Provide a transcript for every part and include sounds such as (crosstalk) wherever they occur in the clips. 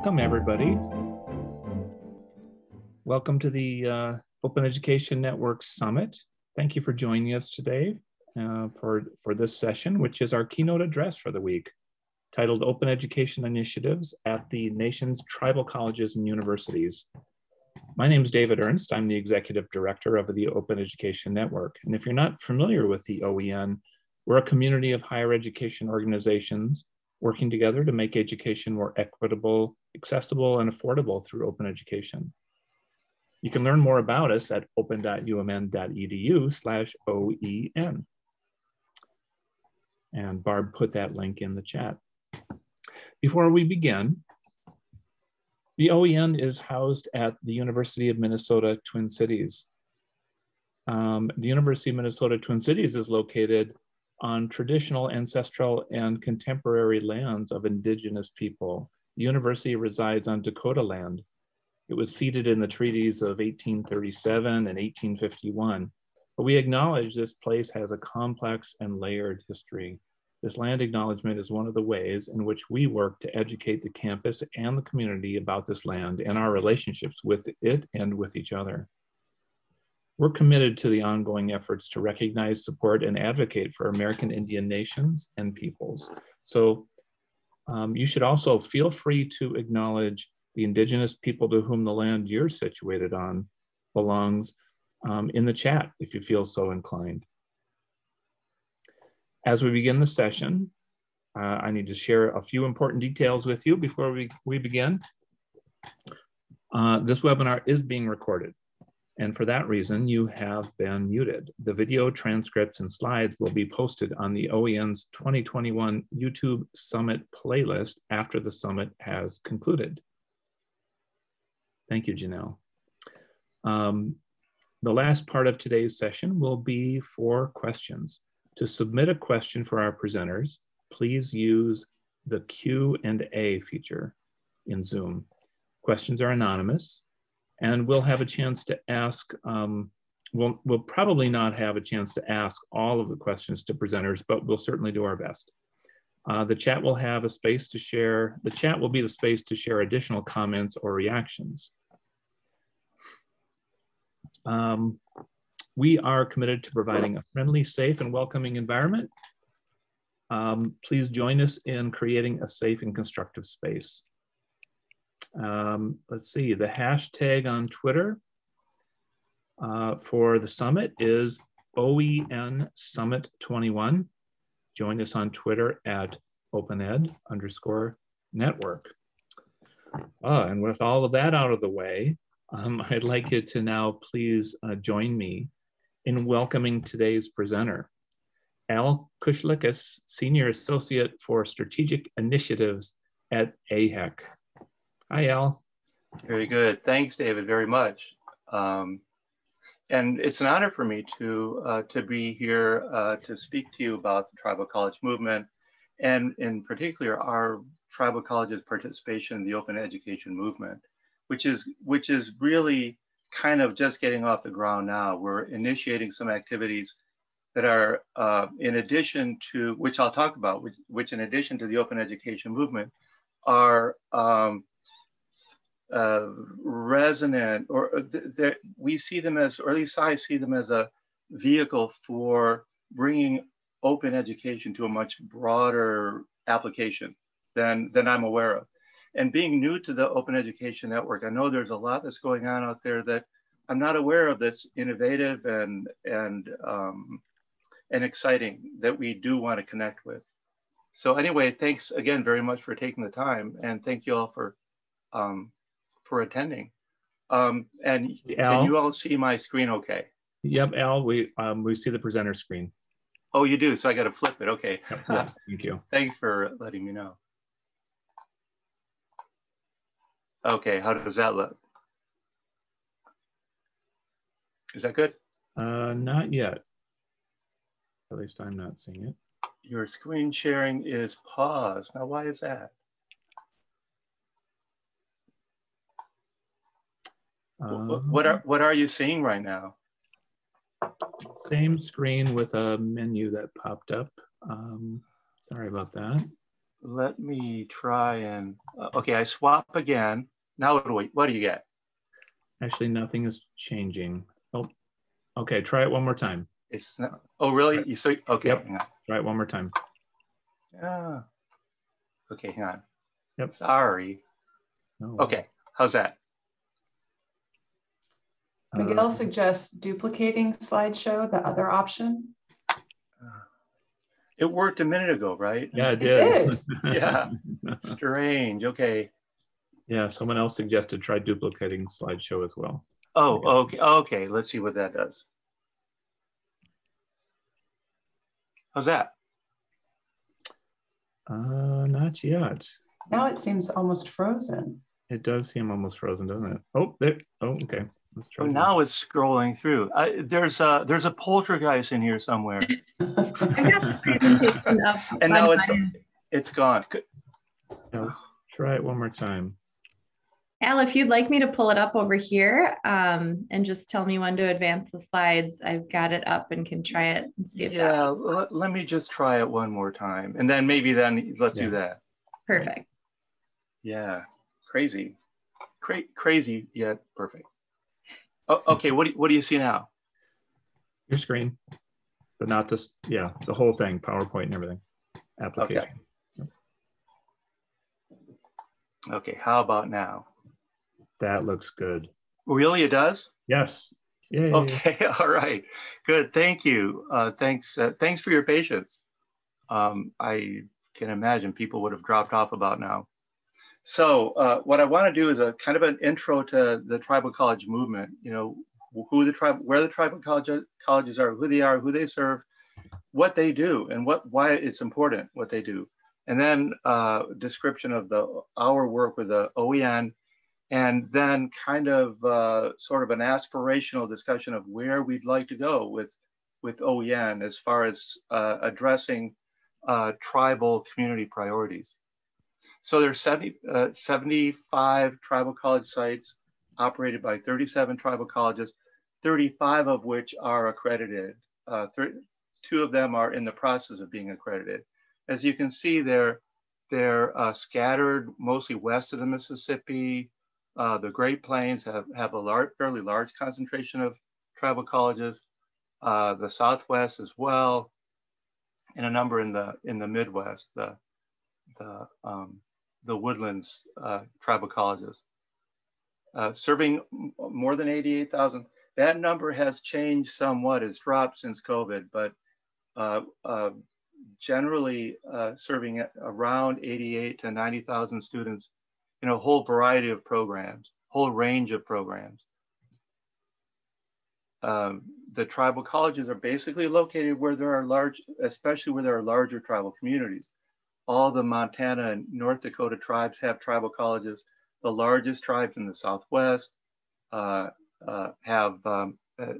welcome everybody. Welcome to the uh, Open Education Network Summit. Thank you for joining us today uh, for, for this session, which is our keynote address for the week, titled Open Education Initiatives at the Nation's Tribal Colleges and Universities. My name is David Ernst. I'm the Executive Director of the Open Education Network. And if you're not familiar with the OEN, we're a community of higher education organizations working together to make education more equitable, accessible, and affordable through open education. You can learn more about us at open.umn.edu slash OEN. And Barb put that link in the chat. Before we begin, the OEN is housed at the University of Minnesota Twin Cities. Um, the University of Minnesota Twin Cities is located on traditional, ancestral, and contemporary lands of indigenous people. The university resides on Dakota land. It was ceded in the treaties of 1837 and 1851, but we acknowledge this place has a complex and layered history. This land acknowledgement is one of the ways in which we work to educate the campus and the community about this land and our relationships with it and with each other. We're committed to the ongoing efforts to recognize, support, and advocate for American Indian nations and peoples. So um, you should also feel free to acknowledge the indigenous people to whom the land you're situated on belongs um, in the chat if you feel so inclined. As we begin the session, uh, I need to share a few important details with you before we, we begin. Uh, this webinar is being recorded. And for that reason, you have been muted. The video transcripts and slides will be posted on the OEN's 2021 YouTube Summit playlist after the summit has concluded. Thank you, Janelle. Um, the last part of today's session will be for questions. To submit a question for our presenters, please use the Q&A feature in Zoom. Questions are anonymous and we'll have a chance to ask, um, we'll, we'll probably not have a chance to ask all of the questions to presenters, but we'll certainly do our best. Uh, the chat will have a space to share, the chat will be the space to share additional comments or reactions. Um, we are committed to providing a friendly, safe, and welcoming environment. Um, please join us in creating a safe and constructive space. Um, let's see, the hashtag on Twitter uh, for the summit is OEN Summit 21. Join us on Twitter at OpenEd underscore network. Uh, and with all of that out of the way, um, (laughs) I'd like you to now please uh, join me in welcoming today's presenter, Al Kuslikis, Senior Associate for Strategic Initiatives at AIHEC. Hi, Al. Very good. Thanks, David, very much. Um, and it's an honor for me to, uh, to be here uh, to speak to you about the tribal college movement and in particular our tribal colleges participation in the open education movement, which is, which is really kind of just getting off the ground now. We're initiating some activities that are uh, in addition to, which I'll talk about, which, which in addition to the open education movement are um, uh, resonant, or uh, th we see them as, or at least I see them as a vehicle for bringing open education to a much broader application than, than I'm aware of. And being new to the Open Education Network, I know there's a lot that's going on out there that I'm not aware of that's innovative and, and, um, and exciting that we do want to connect with. So anyway, thanks again very much for taking the time and thank you all for um, for attending. Um, and Al, can you all see my screen okay? Yep, Al, we, um, we see the presenter screen. Oh, you do? So I got to flip it. Okay. Yep, yeah, (laughs) thank you. Thanks for letting me know. Okay, how does that look? Is that good? Uh, not yet. At least I'm not seeing it. Your screen sharing is paused. Now, why is that? What are what are you seeing right now? Same screen with a menu that popped up. Um, sorry about that. let me try and, uh, okay, I swap again. Now what do, we, what do you get? Actually, nothing is changing. Oh, okay, try it one more time. It's not, oh, really? Right. You say, okay, Yep. Try it one more time. Yeah. Okay, hang on. Yep. Sorry. No. Okay, how's that? Miguel Uh, suggests duplicating slideshow, the other option. It worked a minute ago, right? yeah, it It did. (laughs) Yeah. Strange, okay. yeah, someone else suggested try duplicating slideshow as well. Oh, okay, okay, let's see what that does. How's that? Uh, not yet. Now it seems almost frozen. It does seem almost frozen, doesn't it? Oh, there. Oh, okay. Let's try. Oh, now it's scrolling through. I, there's a there's a poltergeist in here somewhere, (laughs) I got the (laughs) presentation up and on now it's it's gone. Good. Yeah, let's try it one more time. Al, if you'd like me to pull it up over here um, and just tell me when to advance the slides, I've got it up and can try it and see if Yeah, let, let me just try it one more time, and then maybe then let's Yeah. do that. perfect. Yeah, crazy, Cra- crazy yet perfect. Oh, okay, what do you, what do you see now? Your screen, but not this. Yeah, the whole thing, PowerPoint and everything. Application. Okay, how about now? That looks good. Really, it does? Yes. Yay. Okay, (laughs) all right, good. Thank you. Uh, thanks. Uh, thanks for your patience. Um, I can imagine people would have dropped off about now. So uh, what I want to do is a kind of an intro to the tribal college movement. You know, who the tribe, where the tribal college, colleges are, who they are, who they serve, what they do, and what why it's important what they do, and then uh, description of the our work with the OEN and then kind of uh, sort of an aspirational discussion of where we'd like to go with with OEN as far as uh, addressing uh, tribal community priorities. So there's 70, uh, 75 tribal college sites operated by 37 tribal colleges, 35 of which are accredited. Uh, two of them are in the process of being accredited. As you can see, they're, they're uh, scattered mostly west of the Mississippi, uh, the Great Plains have, have a large, fairly large concentration of tribal colleges, uh, the Southwest as well, and a number in the in the Midwest, the the um, the Woodlands uh, tribal colleges, uh, serving more than 88,000. That number has changed somewhat, it's dropped since COVID, but uh, uh, generally uh, serving around 88 to 90,000 students in a whole variety of programs, whole range of programs. Um, the tribal colleges are basically located where there are large, especially where there are larger tribal communities. All the Montana and North Dakota tribes have tribal colleges. The largest tribes in the Southwest uh, uh, have um, uh,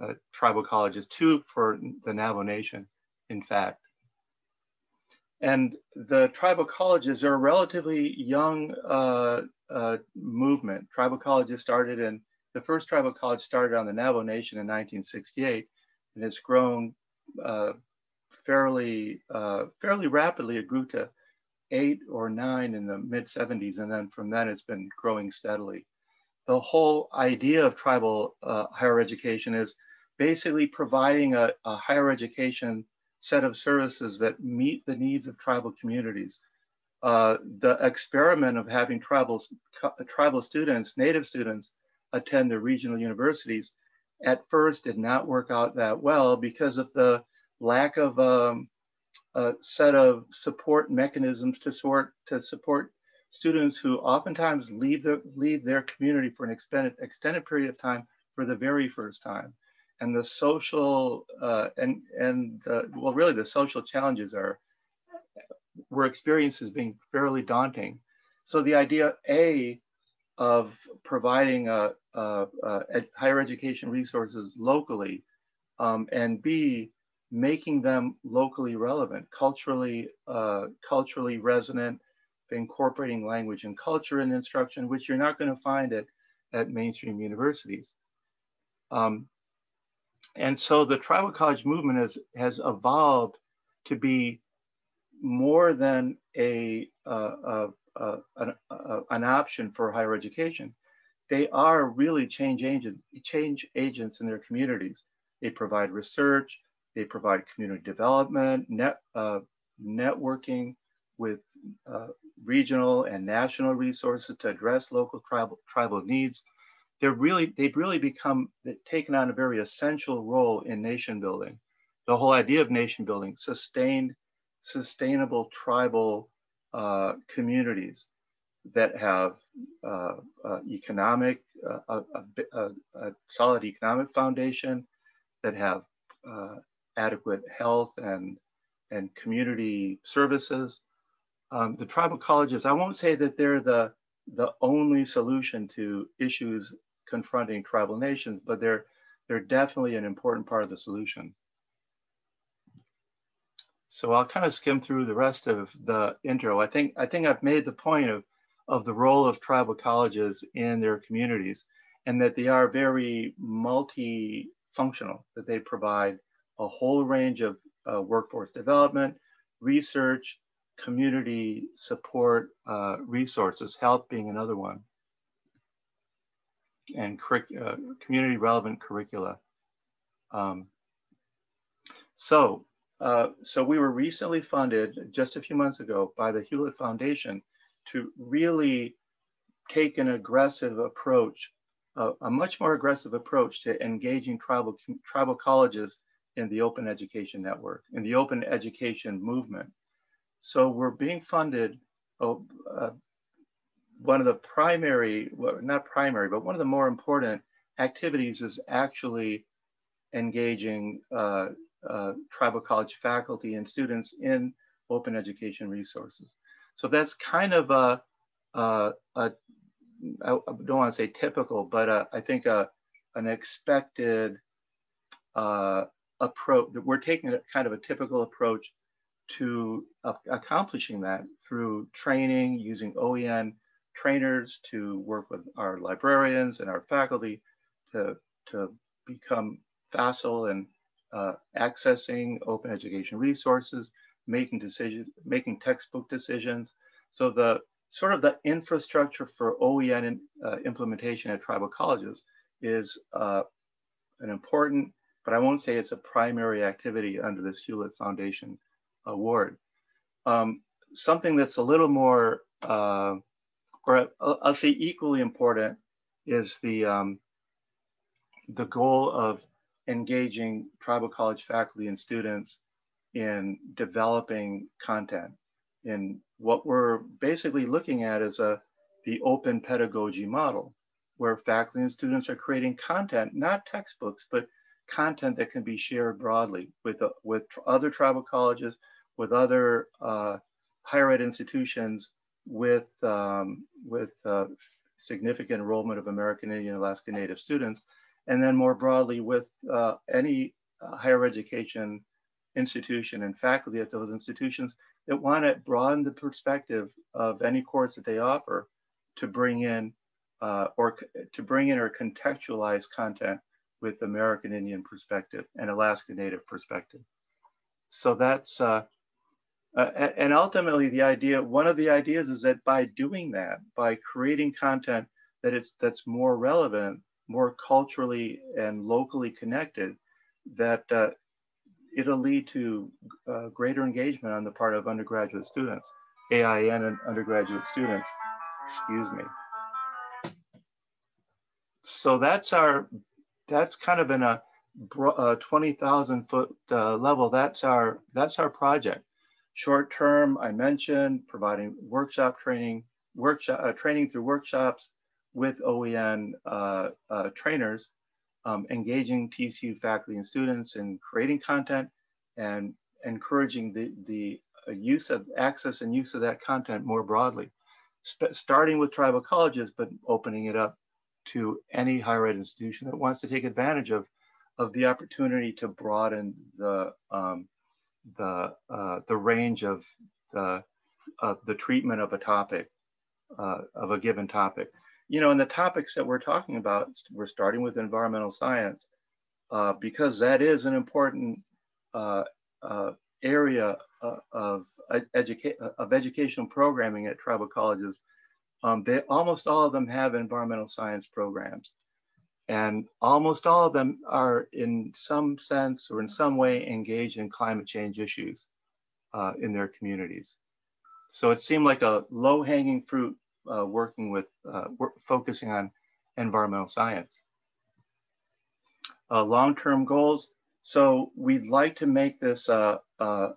uh, tribal colleges, two for the Navajo Nation, in fact. And the tribal colleges are a relatively young uh, uh, movement. Tribal colleges started in, the first tribal college started on the Navajo Nation in 1968, and it's grown fairly, uh, fairly rapidly. It grew to eight or nine in the mid 70s, and then from then it's been growing steadily. The whole idea of tribal uh, higher education is basically providing a, a higher education set of services that meet the needs of tribal communities. Uh, the experiment of having tribal, tribal students, native students, attend the regional universities at first did not work out that well because of the lack of um, a set of support mechanisms to sort to support students who oftentimes leave their leave their community for an extended extended period of time for the very first time. And the social uh, and and the, well really the social challenges are were experienced as being fairly daunting. So the idea a of providing a, a, a higher education resources locally um, and b making them locally relevant culturally uh, culturally resonant incorporating language and culture in instruction which you're not going to find at, at mainstream universities um, and so the tribal college movement has, has evolved to be more than a, uh, an, an option for higher education. They are really change agents, change agents in their communities. They provide research, they provide community development, net, uh, networking with uh, regional and national resources to address local tribal, tribal needs. They're really, they've really become, taken on a very essential role in nation building. The whole idea of nation building, sustained, sustainable tribal uh, communities that have uh, uh, economic, uh, a, a, a, solid economic foundation, that have uh, adequate health and, and community services. Um, the tribal colleges, I won't say that they're the, the only solution to issues confronting tribal nations, but they're, they're definitely an important part of the solution. So I'll kind of skim through the rest of the intro. I think, I think I've made the point of, of the role of tribal colleges in their communities and that they are very multi-functional, that they provide a whole range of uh, workforce development, research, community support uh, resources, health being another one, and uh, community relevant curricula. Um, so uh, so we were recently funded just a few months ago by the Hewlett Foundation to really take an aggressive approach, a much more aggressive approach to engaging tribal, tribal colleges in the open education network, in the open education movement. So we're being funded, oh, uh, one of the primary, well, not primary, but one of the more important activities is actually engaging uh, uh, tribal college faculty and students in open education resources. So that's kind of a, a, a I don't want to say typical, but a, I think a, an expected uh, approach. That we're taking a kind of a typical approach to accomplishing that through training, using OEN trainers to work with our librarians and our faculty to, to become facile and uh, accessing open education resources, making decisions, making textbook decisions. So the sort of the infrastructure for OEN in, uh, implementation at tribal colleges is uh, an important, but I won't say it's a primary activity under this Hewlett Foundation award. Um, something that's a little more, uh, or I'll say equally important, is the um, the goal of engaging tribal college faculty and students in developing content. And what we're basically looking at is a, the open pedagogy model, where faculty and students are creating content, not textbooks, but content that can be shared broadly with, uh, with other tribal colleges, with other uh, higher ed institutions, with, um, with uh, significant enrollment of American Indian Alaska Native students, and then more broadly with uh, any uh, higher education institution and faculty at those institutions that want to broaden the perspective of any course that they offer to bring in uh, or to bring in or contextualize content with American Indian perspective and Alaska Native perspective. So that's, uh, uh, and ultimately the idea, one of the ideas is that by doing that, by creating content that it's, that's more relevant more culturally and locally connected, that uh, it'll lead to uh, greater engagement on the part of undergraduate students, AIN and undergraduate students, excuse me. So that's our, that's kind of in a, a uh, 20,000 foot uh, level. That's our, that's our project. Short term, I mentioned providing workshop training, workshop uh, training through workshops, with OEN uh, uh, trainers, um, engaging TCU faculty and students in creating content and encouraging the, the uh, use of access and use of that content more broadly, Sp starting with tribal colleges, but opening it up to any higher ed institution that wants to take advantage of, of the opportunity to broaden the, um, the, uh, the range of the, the treatment of a topic, uh, of a given topic. You know, and the topics that we're talking about, we're starting with environmental science uh, because that is an important uh, uh, area uh, of, educa of educational programming at tribal colleges, um, they, almost all of them have environmental science programs. And almost all of them are in some sense or in some way engaged in climate change issues uh, in their communities. So it seemed like a low hanging fruit uh, working with, uh, work, focusing on environmental science. Uh, long-term goals. So we'd like to make this uh, uh,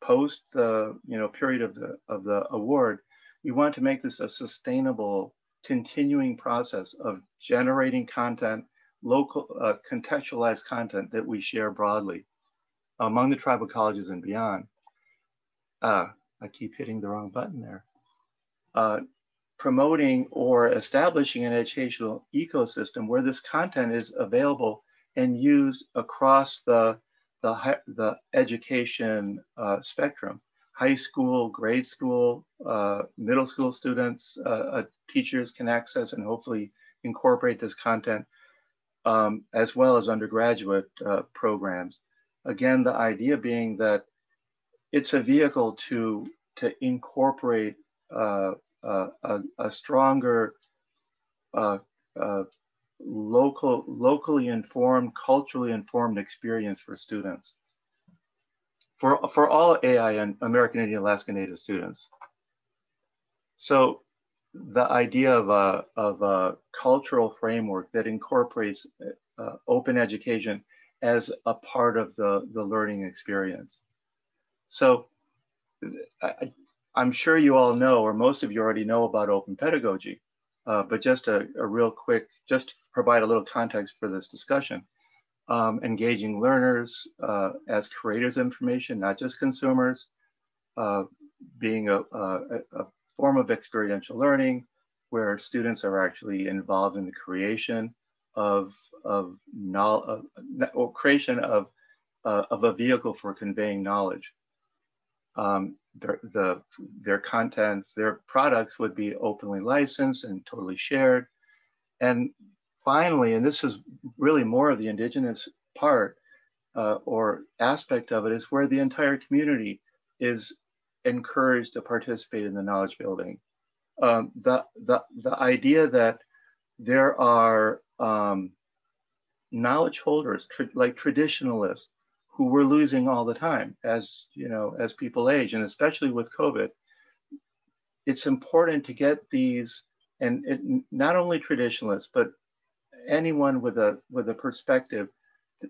post the you know period of the of the award. We want to make this a sustainable, continuing process of generating content, local uh, contextualized content that we share broadly among the tribal colleges and beyond. Uh, I keep hitting the wrong button there. Uh, promoting or establishing an educational ecosystem where this content is available and used across the, the, the education uh, spectrum. High school, grade school, uh, middle school students, uh, uh, teachers can access and hopefully incorporate this content um, as well as undergraduate uh, programs. Again, the idea being that it's a vehicle to, to incorporate uh, a, a, stronger local, locally informed, culturally informed experience for students. For, for all AIAN American Indian Alaska Native students. So the idea of a, of a cultural framework that incorporates uh, open education as a part of the, the learning experience. So I, I'm sure you all know, or most of you already know about open pedagogy, uh, but just a, a, real quick, just provide a little context for this discussion. Um, engaging learners uh, as creators of information, not just consumers, uh, being a, a, a, form of experiential learning where students are actually involved in the creation of, of knowledge, or creation of, uh, of a vehicle for conveying knowledge um, their, the, their contents, their products would be openly licensed and totally shared. And finally, and this is really more of the indigenous part uh, or aspect of it, is where the entire community is encouraged to participate in the knowledge building. Um, the, the, the idea that there are um, knowledge holders, like traditionalists, who we're losing all the time as you know as people age and especially with covid it's important to get these and it, not only traditionalists but anyone with a with a perspective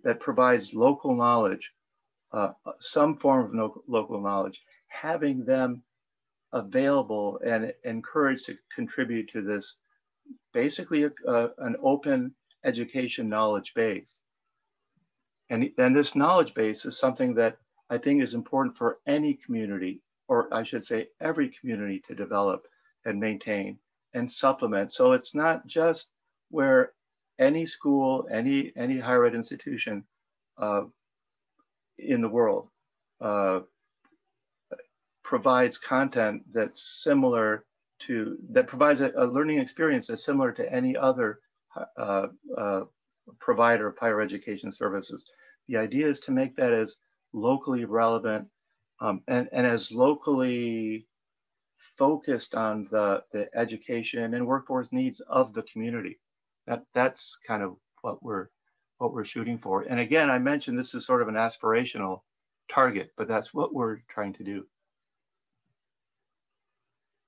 that provides local knowledge uh, some form of no, local knowledge having them available and encouraged to contribute to this basically a, a, an open education knowledge base and, and this knowledge base is something that I think is important for any community, or I should say every community to develop and maintain and supplement. So it's not just where any school, any, any higher ed institution uh, in the world uh, provides content that's similar to, that provides a, a, learning experience that's similar to any other uh, uh provider of higher education services. The idea is to make that as locally relevant um, and, and as locally focused on the, the education and workforce needs of the community. That, that's kind of what we're, what we're shooting for. And again, I mentioned this is sort of an aspirational target, but that's what we're trying to do.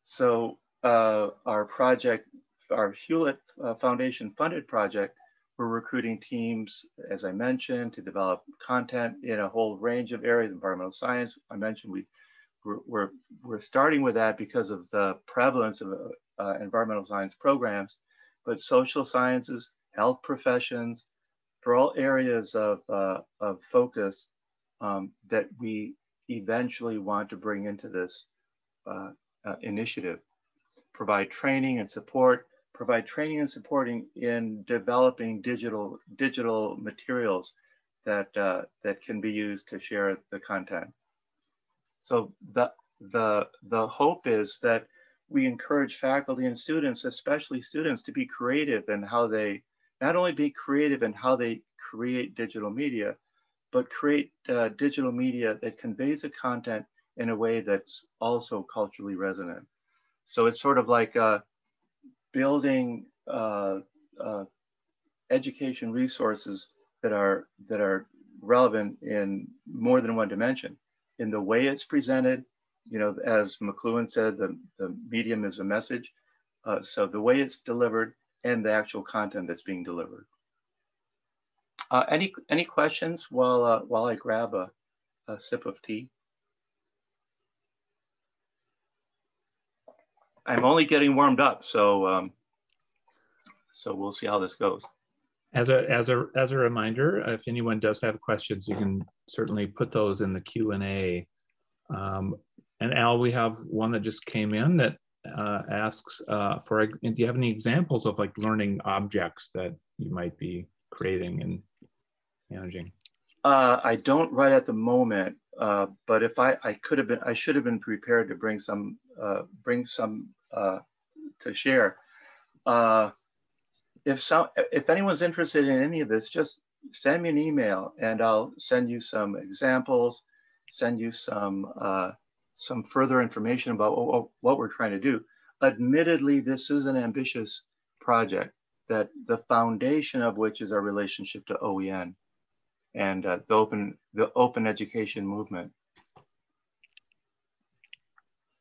So uh, our project, our Hewlett uh, Foundation funded project we're recruiting teams, as I mentioned, to develop content in a whole range of areas, environmental science. I mentioned we, we're, we're, starting with that because of the prevalence of uh, environmental science programs, but social sciences, health professions, for all areas of, uh, of focus um, that we eventually want to bring into this uh, uh initiative. Provide training and support provide training and supporting in developing digital digital materials that uh, that can be used to share the content. So the the the hope is that we encourage faculty and students, especially students, to be creative in how they not only be creative in how they create digital media, but create uh, digital media that conveys the content in a way that's also culturally resonant. So it's sort of like uh, building uh, uh, education resources that are that are relevant in more than one dimension. In the way it's presented, you know, as McLuhan said, the, the medium is a message. Uh, so the way it's delivered and the actual content that's being delivered. Uh, any any questions while uh, while I grab a, a sip of tea? I'm only getting warmed up, so um, so we'll see how this goes. As a as a as a reminder, if anyone does have questions, you can certainly put those in the Q and A. Um, and Al, we have one that just came in that uh, asks uh, for. Do you have any examples of like learning objects that you might be creating and managing? Uh, I don't right at the moment, uh, but if I I could have been, I should have been prepared to bring some uh, bring some uh, to share. Uh, if some, if anyone's interested in any of this, just send me an email and I'll send you some examples, send you some uh, some further information about what, we're trying to do. Admittedly, this is an ambitious project that the foundation of which is our relationship to OEN and uh, the open the open education movement.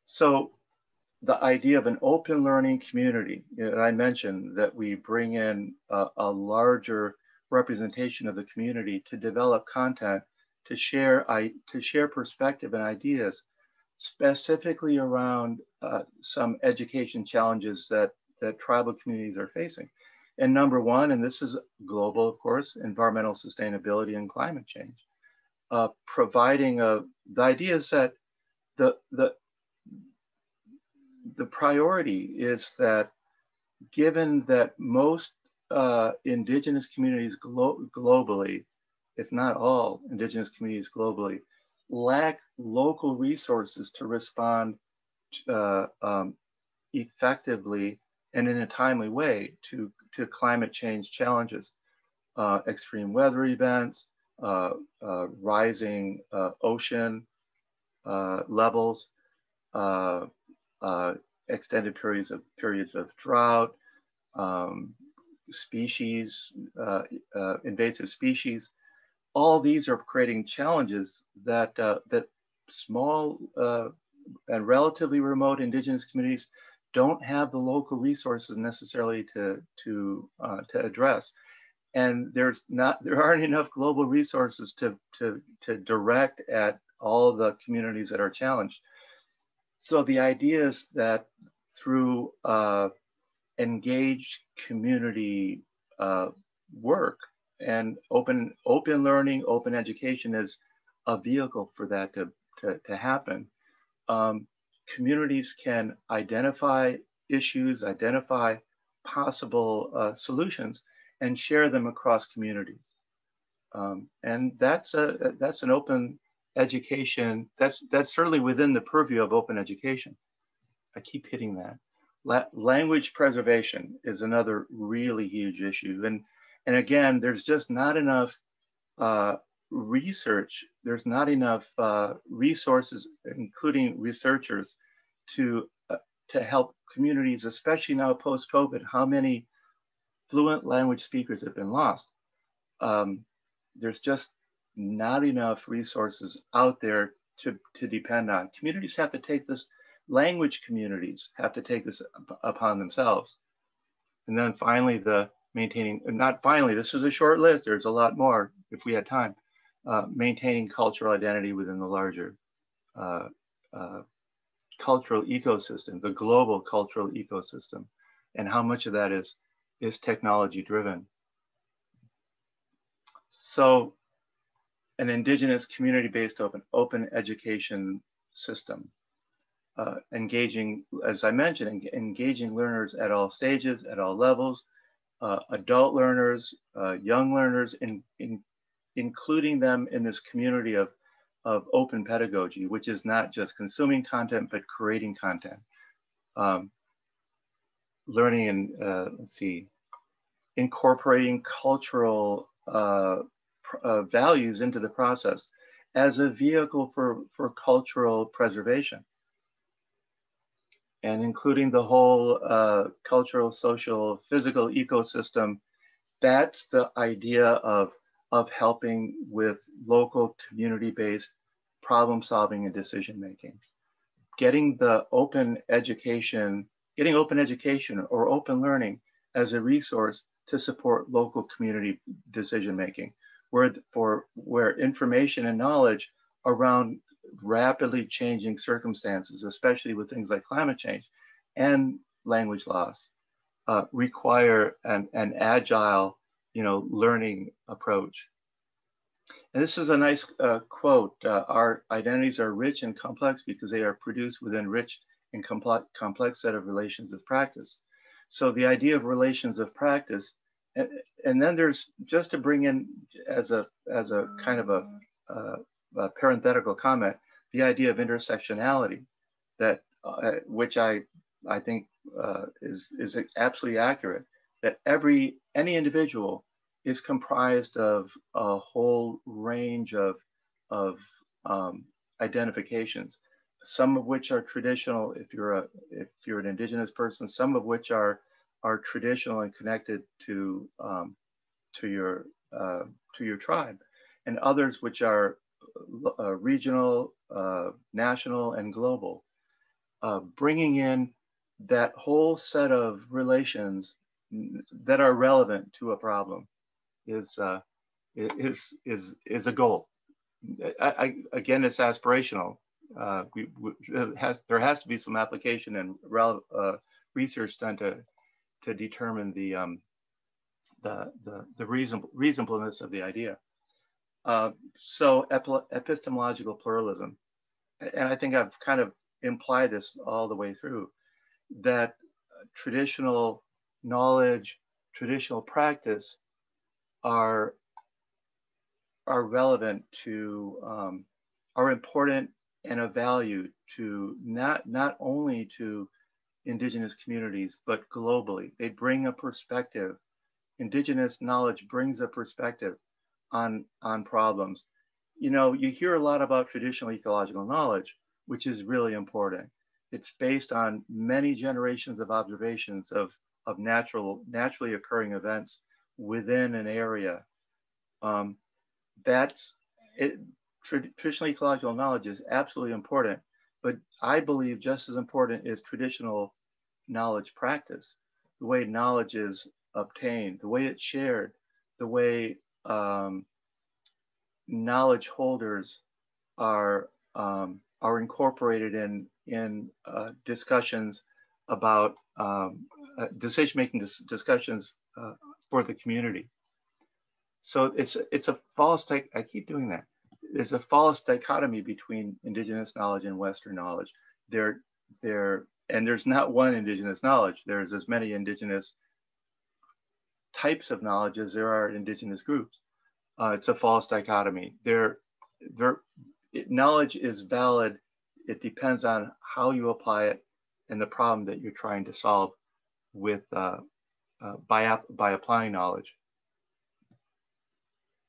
So the idea of an open learning community. And I mentioned that we bring in a, a, larger representation of the community to develop content, to share, I, to share perspective and ideas, specifically around uh, some education challenges that, that tribal communities are facing. And number one, and this is global, of course, environmental sustainability and climate change. Uh, providing a, the idea is that the, the, the priority is that given that most uh, indigenous communities glo globally, if not all indigenous communities globally, lack local resources to respond uh, um, effectively and in a timely way to, to climate change challenges, uh, extreme weather events, uh, uh, rising uh, ocean levels, uh, extended periods of periods of drought, um, species, invasive species. All these are creating challenges that that small uh, and relatively remote indigenous communities don't have the local resources necessarily to to uh, to address. And there's not there aren't enough global resources to to to direct at all the communities that are challenged. So the idea is that through uh, engaged community uh, work and open open learning, open education is a vehicle for that to, to, to happen. Um, communities can identify issues, identify possible uh, solutions, and share them across communities. Um, and that's a that's an open education, that's, that's certainly within the purview of open education. I keep hitting that. La language preservation is another really huge issue. And, and again, there's just not enough uh, research, there's not enough uh, resources, including researchers, to, uh, to help communities, especially now post-COVID, how many fluent language speakers have been lost. Um, there's just not enough resources out there to, to depend on. Communities have to take this, language communities have to take this upon themselves. And then finally, the maintaining, not finally, this is a short list, there's a lot more if we had time, uh, maintaining cultural identity within the larger uh, uh, cultural ecosystem, the global cultural ecosystem, and how much of that is, is technology driven. So an indigenous community-based open, open education system. Uh, engaging, as I mentioned, engaging learners at all stages, at all levels, uh, adult learners, uh, young learners, in, in, including them in this community of, of open pedagogy, which is not just consuming content, but creating content. Um, learning and, uh, let's see, incorporating cultural uh, uh, values into the process as a vehicle for, for cultural preservation and including the whole uh, cultural, social, physical ecosystem. That's the idea of, of helping with local community-based problem solving and decision making. Getting the open education, getting open education or open learning as a resource to support local community decision making, where for where information and knowledge around rapidly changing circumstances, especially with things like climate change and language loss, uh, require an, an agile, you know, learning approach. And this is a nice uh, quote. Uh, our identities are rich and complex because they are produced within rich and complex, complex set of relations of practice. So the idea of relations of practice, and, and then there's just to bring in as a as a kind of a, uh, a parenthetical comment, the idea of intersectionality, that uh, which I I think uh, is is absolutely accurate. That every any individual is comprised of a whole range of of um, identifications, some of which are traditional. If you're a if you're an indigenous person, some of which are are traditional and connected to um, to your uh, to your tribe, and others which are uh, regional, uh, national, and global. Uh, bringing in that whole set of relations that are relevant to a problem is uh, is is is a goal. I, I, again, it's aspirational. Uh, we, we, has, there has to be some application and uh, research done to to determine the um, the the, the reasonable reasonableness of the idea. Uh, so epistemological pluralism, and I think I've kind of implied this all the way through, that traditional knowledge, traditional practice are are relevant to um, are important and of value to not not only to indigenous communities but globally. They bring a perspective. Indigenous knowledge brings a perspective on on problems. You know you hear a lot about traditional ecological knowledge which is really important. It's based on many generations of observations of of natural naturally occurring events within an area. Um, that's it. Traditional ecological knowledge is absolutely important, but I believe just as important is traditional knowledge practice, the way knowledge is obtained, the way it's shared, the way um, knowledge holders are um, are incorporated in in uh, discussions about um, uh, decision-making dis discussions uh, for the community. So it's it's a false I keep doing that. There's a false dichotomy between indigenous knowledge and Western knowledge. There, there, and there's not one indigenous knowledge. There's as many indigenous types of knowledge as there are indigenous groups. Uh, it's a false dichotomy. There, there, it, knowledge is valid. It depends on how you apply it and the problem that you're trying to solve with uh, uh, by, by applying knowledge.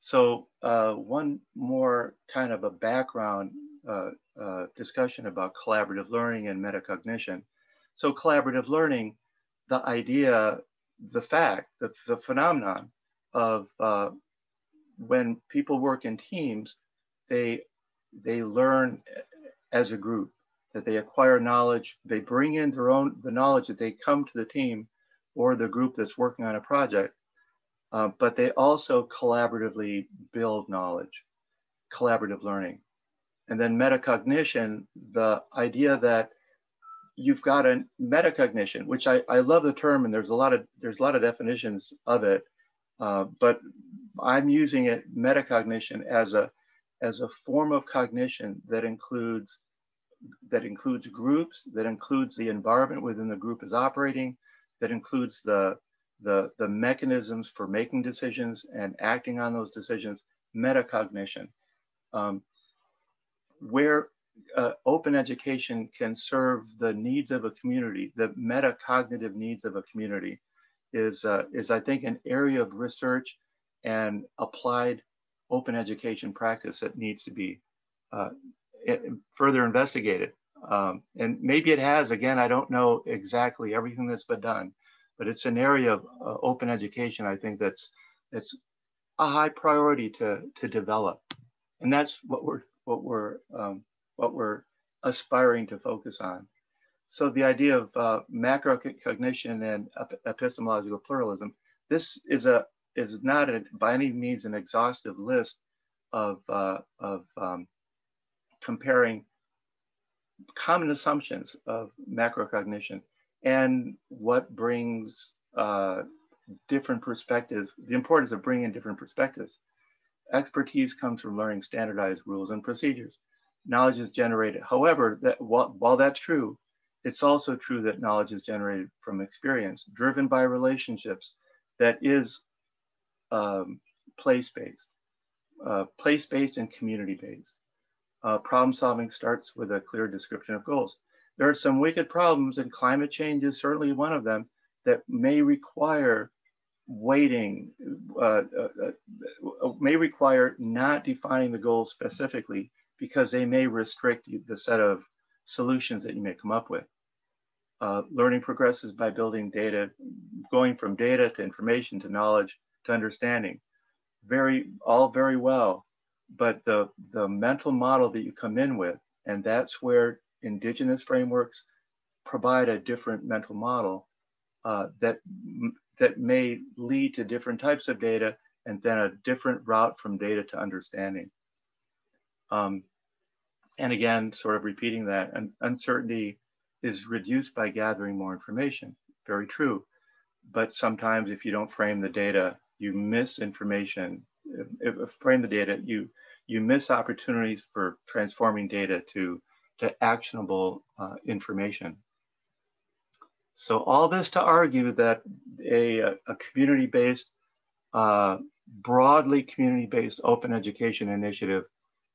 So uh, one more kind of a background uh, uh, discussion about collaborative learning and metacognition. So collaborative learning, the idea, the fact, the, the phenomenon of uh, when people work in teams, they, they learn as a group, that they acquire knowledge, they bring in their own, the knowledge that they come to the team or the group that's working on a project, uh, but they also collaboratively build knowledge, collaborative learning. And then metacognition, the idea that you've got a metacognition, which I, I love the term and there's a lot of there's a lot of definitions of it, uh, but I'm using it metacognition as a as a form of cognition that includes that includes groups, that includes the environment within the group is operating, that includes the, the, the mechanisms for making decisions and acting on those decisions, metacognition. Um, where uh, open education can serve the needs of a community, the metacognitive needs of a community is, uh, is I think an area of research and applied open education practice that needs to be uh, further investigated. Um, and maybe it has, again, I don't know exactly everything that's been done, but it's an area of uh, open education, I think that's, that's a high priority to, to develop. And that's what we're, what we're, um, what we're aspiring to focus on. So the idea of uh, macro cognition and epistemological pluralism, this is a is not a, by any means an exhaustive list of, uh, of um, comparing common assumptions of macrocognition and what brings uh, different perspectives, the importance of bringing in different perspectives. Expertise comes from learning standardized rules and procedures. Knowledge is generated. However, that, while, while that's true, it's also true that knowledge is generated from experience, driven by relationships, that is um, place-based, uh, place-based and community-based uh, problem solving starts with a clear description of goals. There are some wicked problems, and climate change is certainly one of them that may require waiting, uh, uh, uh, may require not defining the goals specifically because they may restrict the set of solutions that you may come up with. Uh, learning progresses by building data, going from data to information to knowledge to understanding. Very, all very well but the, the mental model that you come in with, and that's where indigenous frameworks provide a different mental model uh, that, that may lead to different types of data and then a different route from data to understanding. Um, and again, sort of repeating that, un uncertainty is reduced by gathering more information. Very true. But sometimes if you don't frame the data, you miss information frame the data, you you miss opportunities for transforming data to to actionable uh, information. So all this to argue that a, a community-based, uh, broadly community-based open education initiative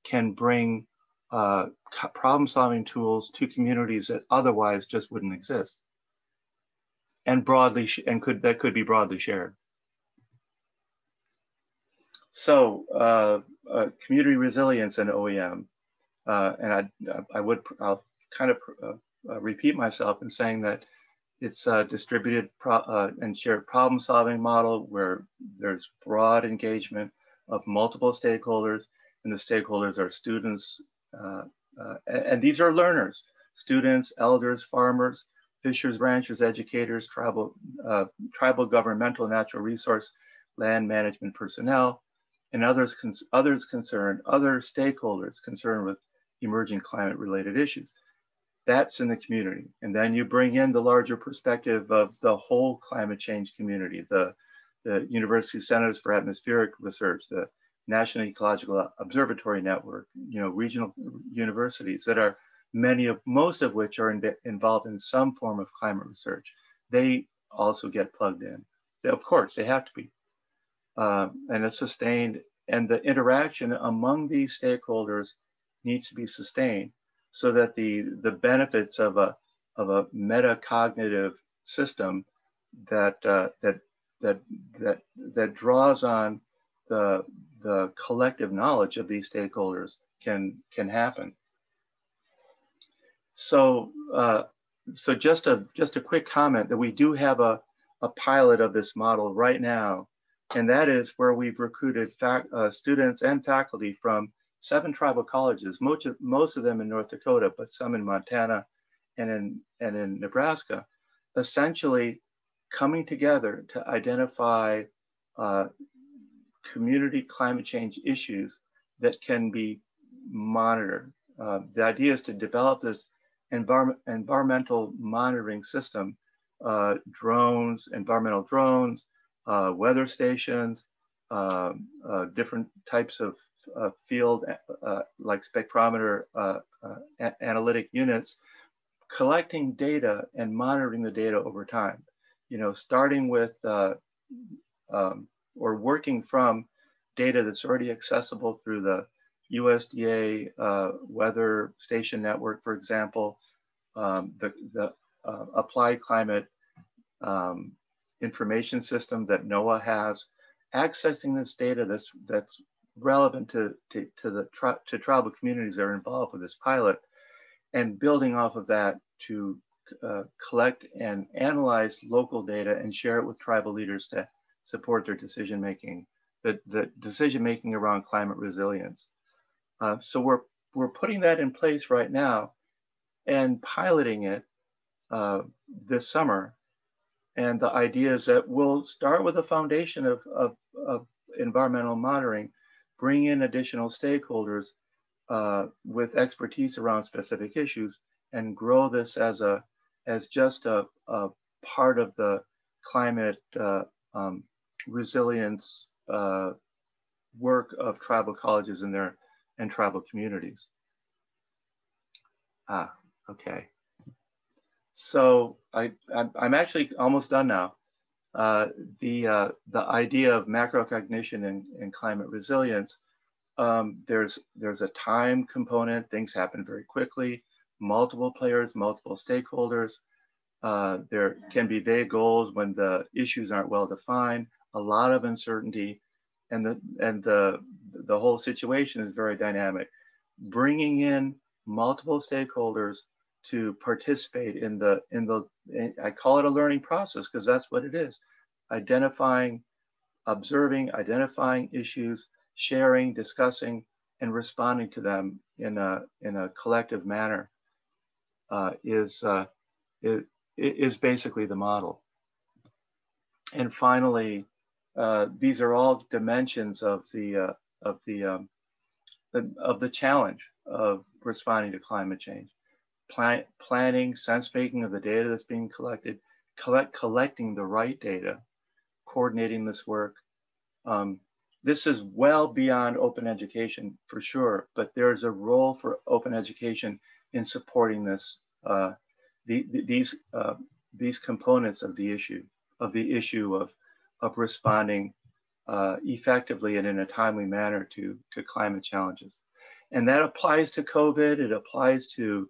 can bring uh, problem-solving tools to communities that otherwise just wouldn't exist, and broadly and could that could be broadly shared. So uh, uh, community resilience and OEM, uh, and I, I would I'll kind of uh, uh, repeat myself in saying that it's a distributed uh, and shared problem solving model where there's broad engagement of multiple stakeholders, and the stakeholders are students, and, and these are learners, students, elders, farmers, fishers, ranchers, educators, tribal, tribal governmental natural resource, land management personnel, and others, others concerned, other stakeholders concerned with emerging climate related issues. That's in the community. And then you bring in the larger perspective of the whole climate change community, the, the University Centers for Atmospheric Research, the National Ecological Observatory Network, you know, regional universities that are many of, most of which are in, involved in some form of climate research. They also get plugged in. They, of course, they have to be uh, and it's sustained. And the interaction among these stakeholders needs to be sustained so that the, the benefits of a, of a metacognitive system that, uh, that, that, that, that draws on the, the collective knowledge of these stakeholders can, can happen. So, uh, so just a, just a quick comment that we do have a, a pilot of this model right now and that is where we've recruited uh, students and faculty from seven tribal colleges, most of, most of them in North Dakota, but some in Montana and in, and in Nebraska, essentially coming together to identify uh, community climate change issues that can be monitored. Uh, the idea is to develop this environment, environmental monitoring system, uh, drones, environmental drones, uh, weather stations, uh, uh, different types of field like spectrometer analytic units, collecting data and monitoring the data over time. You know, starting with um, or working from data that's already accessible through the USDA uh, weather station network, for example, um, the, the uh, applied climate um, information system that NOAA has, accessing this data that's, that's relevant to, to, to the tri to tribal communities that are involved with this pilot and building off of that to uh, collect and analyze local data and share it with tribal leaders to support their decision making, the, the decision making around climate resilience. Uh, so we're, we're putting that in place right now and piloting it uh, this summer. And the idea is that we'll start with a foundation of, of, of environmental monitoring, bring in additional stakeholders uh, with expertise around specific issues, and grow this as a as just a, a part of the climate uh, um, resilience uh, work of tribal colleges and their and tribal communities. Ah, okay. So I, I'm actually almost done now. Uh, the, uh, the idea of macrocognition and, and climate resilience, um, there's, there's a time component, things happen very quickly, multiple players, multiple stakeholders. Uh, there can be vague goals when the issues aren't well defined, a lot of uncertainty, and the, and the, the whole situation is very dynamic. Bringing in multiple stakeholders to participate in the in the I call it a learning process because that's what it is. Identifying, observing, identifying issues, sharing, discussing, and responding to them in a in a collective manner uh, is uh, it, it is basically the model. And finally, uh, these are all dimensions of the uh, of the, um, of the challenge of responding to climate change plan, planning, sense making of the data that's being collected, collect, collecting the right data, coordinating this work. Um, this is well beyond open education for sure, but there's a role for open education in supporting this, uh, the, the, these, uh, these components of the issue, of the issue of, of responding uh, effectively and in a timely manner to, to climate challenges. And that applies to COVID, it applies to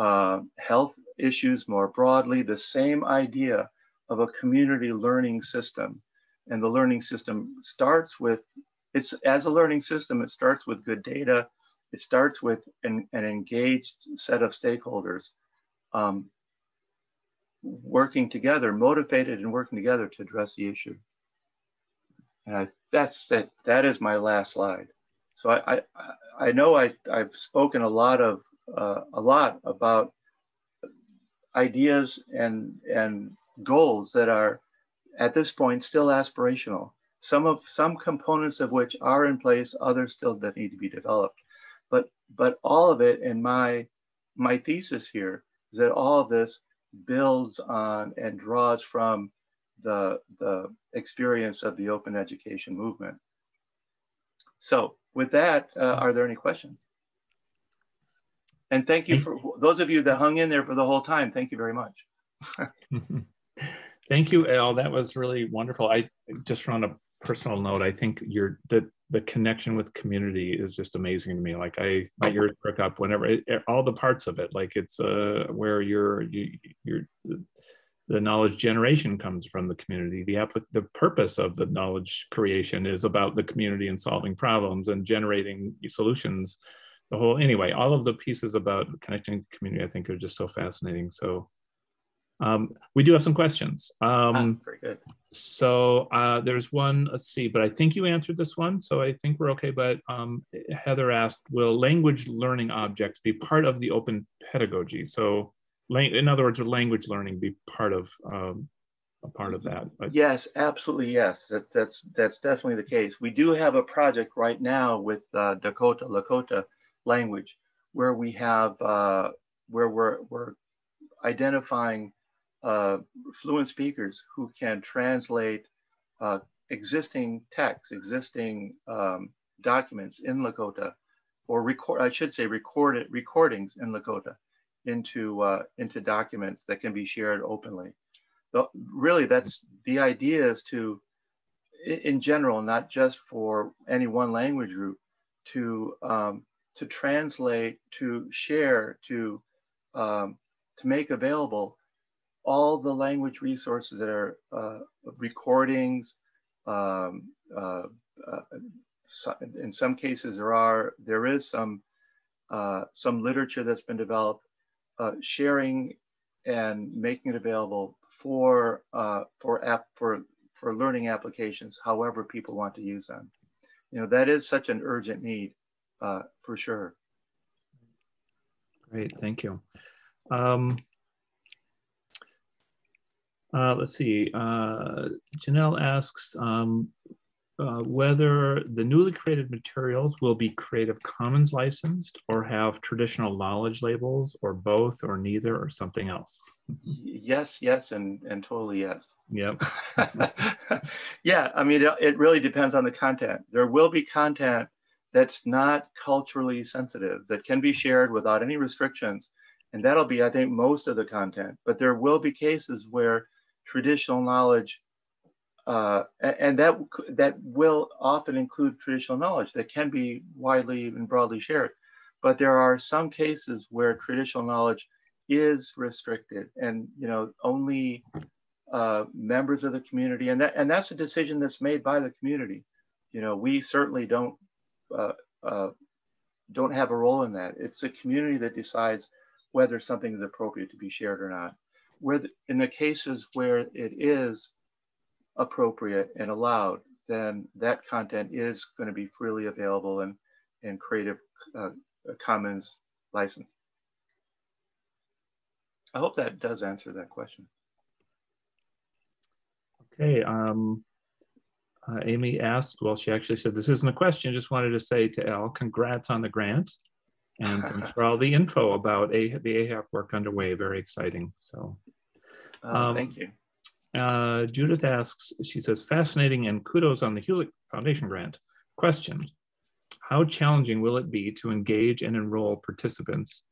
uh, health issues more broadly, the same idea of a community learning system. And the learning system starts with, it's as a learning system, it starts with good data. It starts with an, an engaged set of stakeholders um, working together, motivated and working together to address the issue. And I, that's it. That is my last slide. So I, I, I know I, I've spoken a lot of uh, a lot about ideas and and goals that are at this point still aspirational. Some of some components of which are in place, others still that need to be developed. But but all of it in my my thesis here is that all of this builds on and draws from the the experience of the open education movement. So with that, uh, are there any questions? And thank you for those of you that hung in there for the whole time. Thank you very much. (laughs) (laughs) thank you, Al. That was really wonderful. I just on a personal note, I think your the the connection with community is just amazing to me. Like I, my ears prick up whenever it, all the parts of it. Like it's uh where you're you you're the knowledge generation comes from the community. The the purpose of the knowledge creation is about the community and solving problems and generating solutions the whole anyway all of the pieces about connecting community i think are just so fascinating. So um, we do have some questions. Um, ah, very good. so uh, there's one let's see but i think you answered this one so i think we're okay but um, heather asked will language learning objects be part of the open pedagogy? So in other words would language learning be part of um, a part of that? But... yes absolutely yes. That, that's that's definitely the case. We do have a project right now with uh, dakota lakota language where we have, uh, where we're, we're identifying uh, fluent speakers who can translate uh, existing texts, existing um, documents in Lakota, or record, I should say recorded recordings in Lakota into, uh, into documents that can be shared openly. The, really, that's the idea is to, in general, not just for any one language group, to um, to translate, to share, to, um, to make available all the language resources that are uh, recordings, um, uh, uh, so, in some cases there are there is some uh, some literature that's been developed uh, sharing and making it available for uh, for app for for learning applications, however people want to use them. You know that is such an urgent need uh, for sure. Great, thank you. Um, uh, let's see. Uh, Janelle asks um, uh, whether the newly created materials will be Creative Commons licensed or have traditional knowledge labels or both or neither or something else. Yes, yes, and, and totally yes. Yep. (laughs) yeah, I mean, it, it really depends on the content. There will be content that's not culturally sensitive that can be shared without any restrictions. And that'll be, I think, most of the content. But there will be cases where traditional knowledge, uh, and that that will often include traditional knowledge that can be widely and broadly shared. But there are some cases where traditional knowledge is restricted, and you know only uh, members of the community, and that and that's a decision that's made by the community. You know, we certainly don't don't have a role in that. It's the community that decides whether something is appropriate to be shared or not where in the cases where it is appropriate and allowed, then that content is going to be freely available and, and Creative uh, Commons license. I hope that does answer that question. Okay. Um, uh, Amy asked, well, she actually said, this isn't a question, just wanted to say to Al, congrats on the grant. And thanks (laughs) for all the info about a, the AHAP work underway. Very exciting. So, uh, um, thank you. Uh, Judith asks, she says, fascinating and kudos on the Hewlett Foundation grant. Question How challenging will it be to engage and enroll participants,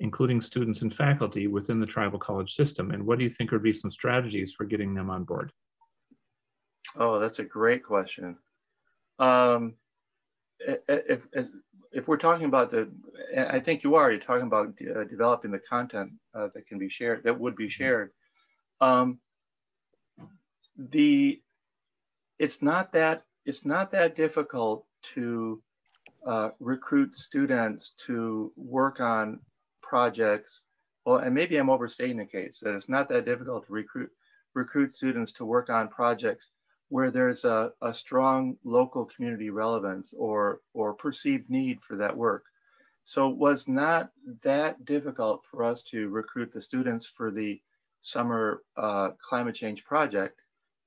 including students and faculty, within the tribal college system? And what do you think would be some strategies for getting them on board? Oh, that's a great question. Um, if, if, if we're talking about the, I think you are, you're talking about uh, developing the content uh, that can be shared, that would be mm-hmm. shared. Um, the, it's not that, it's not that difficult to uh, recruit students to work on projects. Well, and maybe I'm overstating the case that it's not that difficult to recruit recruit students to work on projects where there's a, a strong local community relevance or, or perceived need for that work. So it was not that difficult for us to recruit the students for the summer uh, climate change project,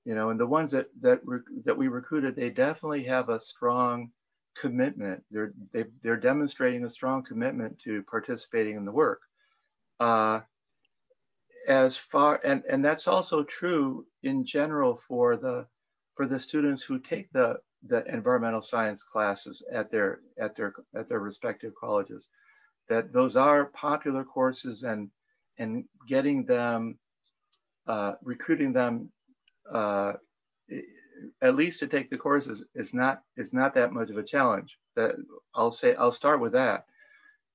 you know, and the ones that, that, that we recruited, they definitely have a strong commitment. They're, they, they're demonstrating a strong commitment to participating in the work. Uh, as far, and, and that's also true in general for the for the students who take the, the environmental science classes at their, at, their, at their respective colleges, that those are popular courses and, and getting them, uh, recruiting them uh, at least to take the courses is not is not that much of a challenge. That I'll say I'll start with that.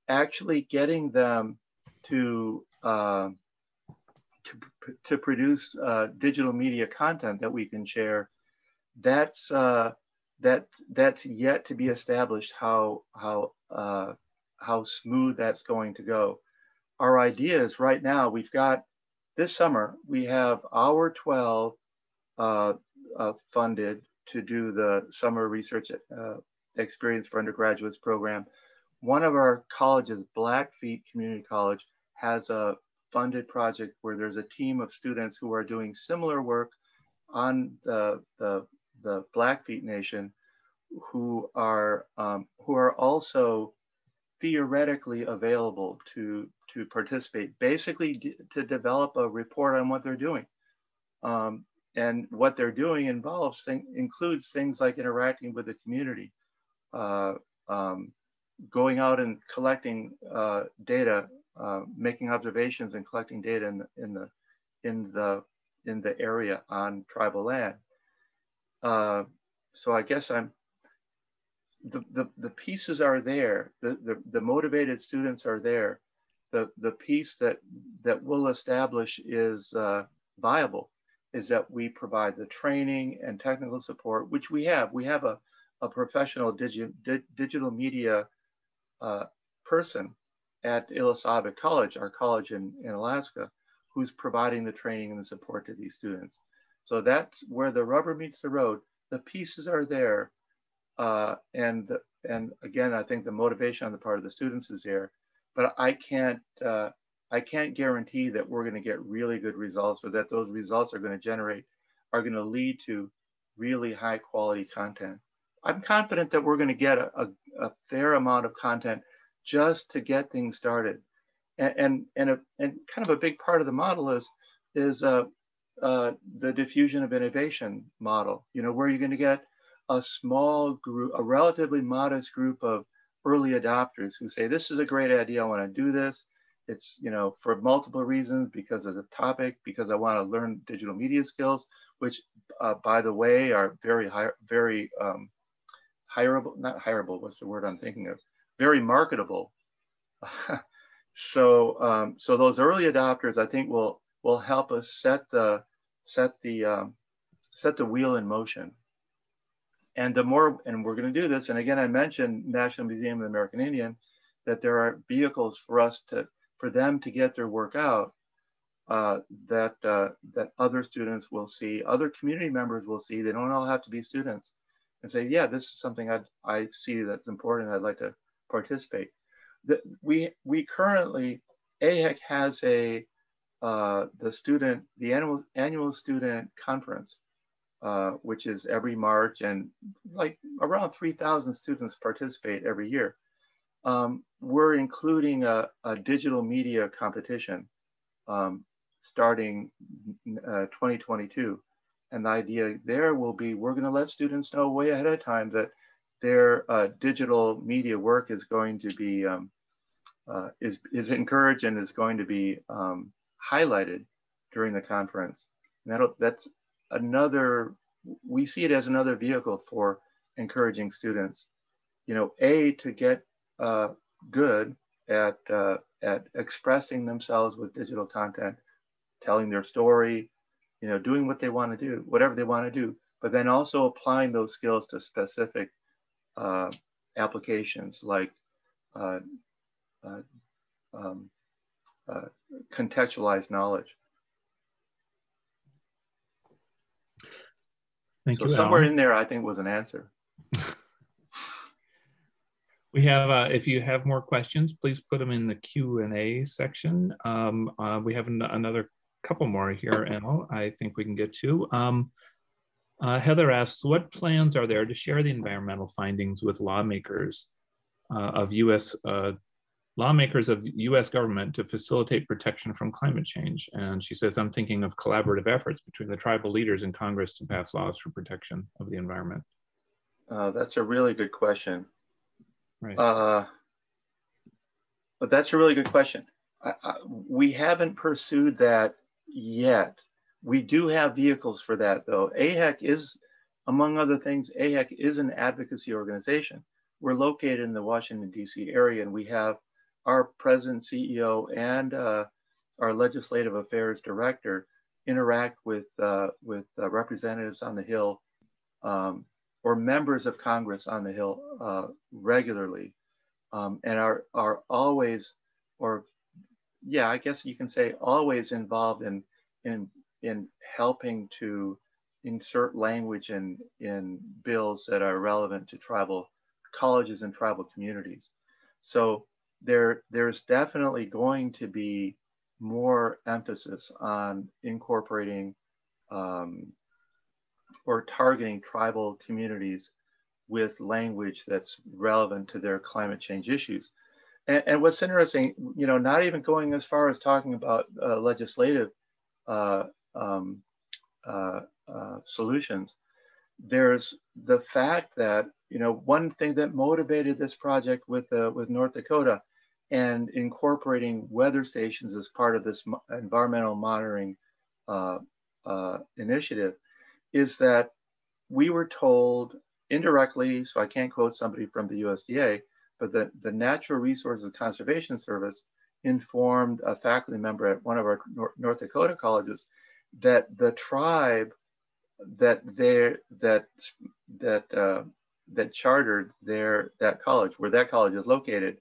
Actually, getting them to uh, to, to produce uh, digital media content that we can share that's uh, that that's yet to be established how how uh, how smooth that's going to go. Our idea is right now we've got this summer we have our 12 uh, uh, funded to do the summer research uh, experience for undergraduates program. One of our colleges, Blackfeet Community College, has a funded project where there's a team of students who are doing similar work on the, the the Blackfeet Nation, who are um, who are also theoretically available to to participate, basically to develop a report on what they're doing. Um, and what they're doing involves includes things like interacting with the community, uh, um, going out and collecting uh, data, uh, making observations and collecting data in the, in the in the in the area on tribal land. Uh, so I guess I'm, the, the, the pieces are there, the, the, the motivated students are there. The, the piece that, that will establish is uh, viable is that we provide the training and technical support, which we have. We have a, a professional digi di digital media uh, person at Ilisagvik College, our college in, in Alaska, who's providing the training and the support to these students. So that's where the rubber meets the road. The pieces are there. Uh, and, and again, I think the motivation on the part of the students is there, but I can't, uh, I can't guarantee that we're going to get really good results or that those results are going to generate, are going to lead to really high quality content. I'm confident that we're going to get a, a, a fair amount of content just to get things started. And, and, and, a, and kind of a big part of the model is, is uh, uh, the diffusion of innovation model, you know, where you're going to get a small group, a relatively modest group of early adopters who say, this is a great idea, I want to do this. It's, you know, for multiple reasons, because of the topic, because I want to learn digital media skills, which, uh, by the way, are very high, very um, hireable, not hireable, what's the word I'm thinking of? Very marketable. (laughs) so, um, so those early adopters, I think, will will help us set the set the um, set the wheel in motion. And the more, and we're going to do this. And again, I mentioned National Museum of the American Indian, that there are vehicles for us to for them to get their work out uh, that uh, that other students will see, other community members will see. They don't all have to be students, and say, yeah, this is something I I see that's important. I'd like to participate. The, we we currently AIHEC has a uh, the student the annual annual student conference, uh, which is every March, and like around 3,000 students participate every year. Um, we're including a, a, digital media competition um, starting uh, 2022. And the idea there will be we're going to let students know way ahead of time that their uh, digital media work is going to be um, uh, is is encouraged and is going to be um, highlighted during the conference. And that's another. We see it as another vehicle for encouraging students. You know, a to get uh, good at uh, at expressing themselves with digital content, telling their story, you know, doing what they want to do, whatever they want to do, but then also applying those skills to specific uh, applications like uh, uh, um, uh, contextualized knowledge. Thank so you. somewhere Alan. in there, I think was an answer. (laughs) we have, uh, if you have more questions, please put them in the Q and A section. Um, uh, we have an another couple more here, Al. I think we can get to. Um, uh, Heather asks, what plans are there to share the environmental findings with lawmakers uh, of U.S. Lawmakers of U.S. government to facilitate protection from climate change? And she says, I'm thinking of collaborative efforts between the tribal leaders in Congress to pass laws for protection of the environment. Uh, that's a really good question. Right. Uh, but that's a really good question. I, I, we haven't pursued that yet. We do have vehicles for that though. AIHEC is, among other things, AIHEC is an advocacy organization. We're located in the Washington DC area and we have our president, CEO, and uh, our legislative affairs director interact with, uh, with uh, representatives on the Hill um, or members of Congress on the Hill uh, regularly um, and are, are always, or yeah, I guess you can say always involved in, in in helping to insert language in, in bills that are relevant to tribal colleges and tribal communities. So there, there's definitely going to be more emphasis on incorporating um, or targeting tribal communities with language that's relevant to their climate change issues. And, and what's interesting, you know, not even going as far as talking about uh, legislative uh, um, uh, uh, solutions. There's the fact that you know one thing that motivated this project with uh, with North Dakota and incorporating weather stations as part of this environmental monitoring uh, uh, initiative is that we were told indirectly, so I can't quote somebody from the USDA, but the, the Natural Resources Conservation Service informed a faculty member at one of our North Dakota colleges that the tribe that they that that uh, that chartered their that college, where that college is located,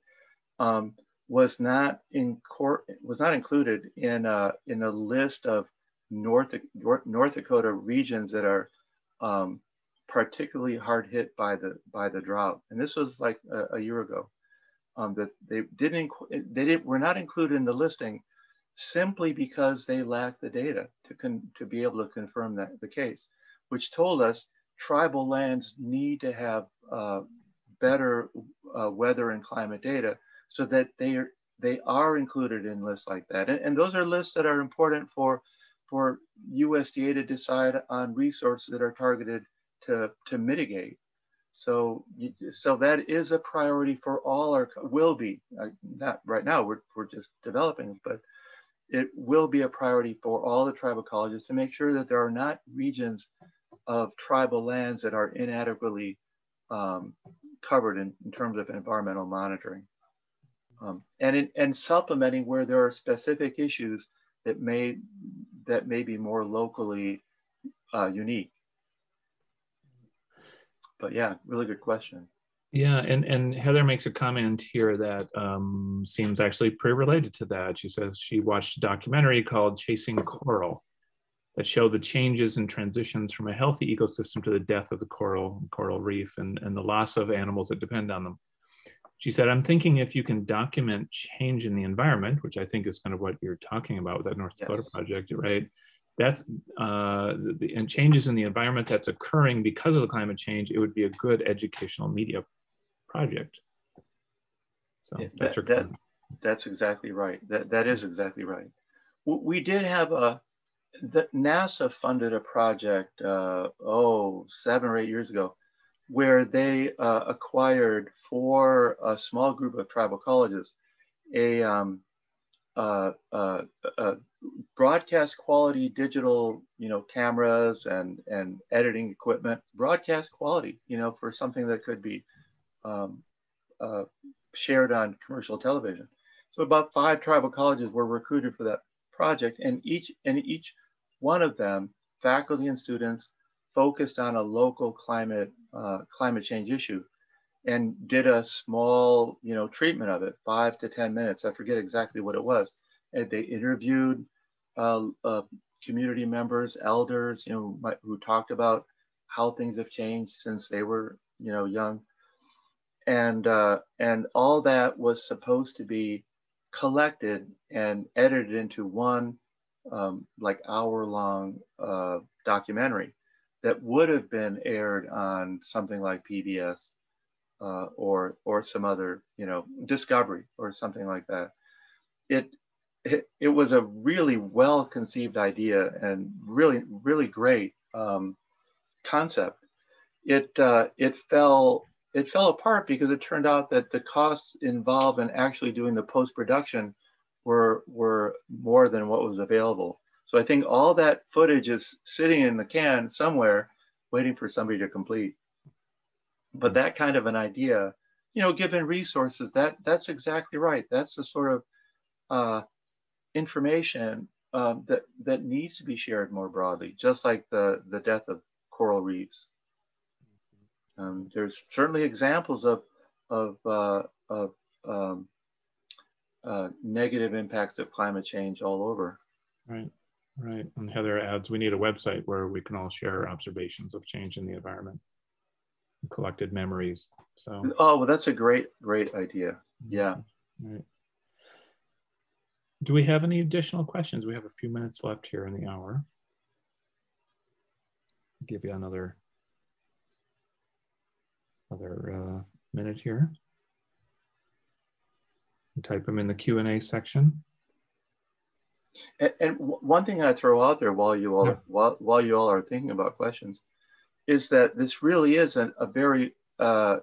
um, was not in court was not included in a, in a list of North North Dakota regions that are um, particularly hard hit by the by the drought. And this was like a, a year ago. Um, that they didn't they didn't were not included in the listing simply because they lacked the data to to be able to confirm that the case, which told us tribal lands need to have uh, better uh, weather and climate data so that they are they are included in lists like that. And, and those are lists that are important for for USDA to decide on resources that are targeted to, to mitigate. So, so that is a priority for all our, will be, uh, not right now, we're, we're just developing, but it will be a priority for all the tribal colleges to make sure that there are not regions of tribal lands that are inadequately um, covered in, in, terms of environmental monitoring. Um, and, in, and supplementing where there are specific issues that may, that may be more locally uh, unique. But yeah, really good question. Yeah, and, and Heather makes a comment here that um, seems actually pretty related to that. She says she watched a documentary called Chasing Coral that showed the changes and transitions from a healthy ecosystem to the death of the coral coral reef and, and the loss of animals that depend on them. She said, I'm thinking if you can document change in the environment, which I think is kind of what you're talking about with that North Dakota yes. project, right? that's uh, the, and changes in the environment that's occurring because of the climate change, it would be a good educational media project. So yeah, that's, that, that, that's exactly right. That, that is exactly right. We did have a, the, NASA funded a project, uh, oh, seven or eight years ago, where they uh, acquired for a small group of tribal colleges a, um, uh, uh, uh, broadcast quality digital, you know, cameras and and editing equipment, broadcast quality, you know, for something that could be um, uh, shared on commercial television. So about five tribal colleges were recruited for that project, and each and each one of them, faculty and students, focused on a local climate uh, climate change issue, and did a small, you know, treatment of it, five to ten minutes. I forget exactly what it was. And they interviewed uh, uh, community members, elders, you know, who talked about how things have changed since they were, you know, young. And, uh, and all that was supposed to be collected and edited into one um, like hour long uh, documentary that would have been aired on something like PBS uh, or or some other you know Discovery or something like that. It it, it was a really well conceived idea and really really great um, concept. It uh, it fell it fell apart because it turned out that the costs involved in actually doing the post production were were more than what was available. So I think all that footage is sitting in the can somewhere, waiting for somebody to complete. But that kind of an idea, you know, given resources, that that's exactly right. That's the sort of uh, information um, that that needs to be shared more broadly, just like the the death of coral reefs. Um, there's certainly examples of of, uh, of um, uh, negative impacts of climate change all over. Right, right. And Heather adds, we need a website where we can all share observations of change in the environment, collected memories. So. Oh, well, that's a great, great idea. Yeah. Right. Do we have any additional questions? We have a few minutes left here in the hour. I'll give you another, another uh, minute here. Type them in the Q&A section. And, and, one thing I throw out there while you all yeah. while, while you all are thinking about questions is that this really is an, a very uh,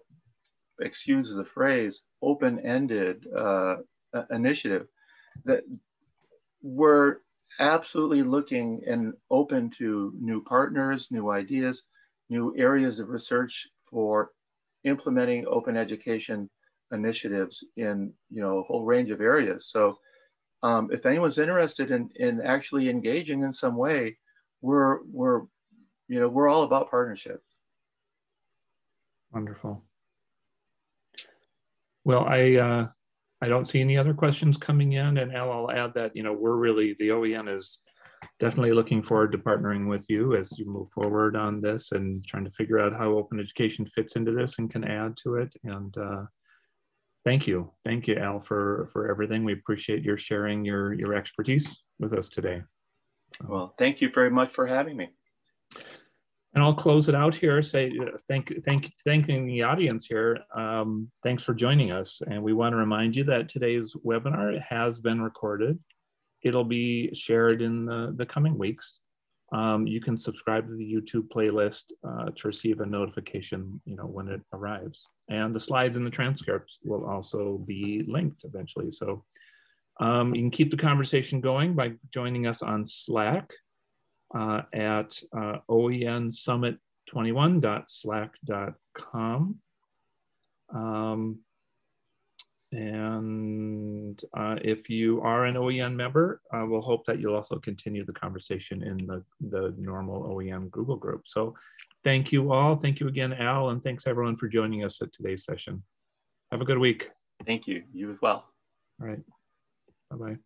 excuse the phrase open-ended uh, initiative that we're absolutely looking and open to new partners, new ideas, new areas of research for implementing open education initiatives in you know a whole range of areas. So um, if anyone's interested in, in actually engaging in some way, we're we're you know we're all about partnerships. Wonderful. Well, I uh, I don't see any other questions coming in, and Al, I'll add that you know we're really the OEN is definitely looking forward to partnering with you as you move forward on this and trying to figure out how open education fits into this and can add to it. And uh, thank you, thank you, Al, for for everything. We appreciate your sharing your your expertise with us today. Well, thank you very much for having me. And I'll close it out here. Say uh, thank, thank, you thanking the audience here. Um, thanks for joining us. And we want to remind you that today's webinar has been recorded. It'll be shared in the, the coming weeks. Um, you can subscribe to the YouTube playlist uh, to receive a notification, you know, when it arrives. And the slides and the transcripts will also be linked eventually. So um, you can keep the conversation going by joining us on Slack uh, at uh, oensummit21.slack.com. Um, and uh, if you are an OEN member, uh, we'll hope that you'll also continue the conversation in the, the normal OEN Google group. So thank you all. Thank you again, Al, and thanks everyone for joining us at today's session. Have a good week. Thank you. You as well. All right. Bye-bye.